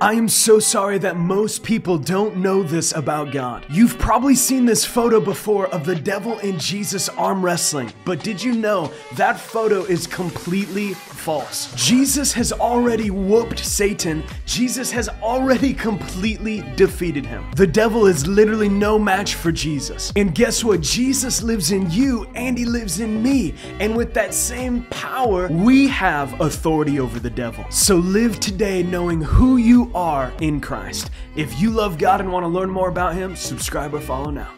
I am so sorry that most people don't know this about God. You've probably seen this photo before of the devil and Jesus arm wrestling, but did you know that photo is completely false? Jesus has already whooped Satan, Jesus has already completely defeated him. The devil is literally no match for Jesus. And guess what? Jesus lives in you and he lives in me. And with that same power, we have authority over the devil. So live today knowing who you are in Christ. If you love God and want to learn more about Him, subscribe or follow now.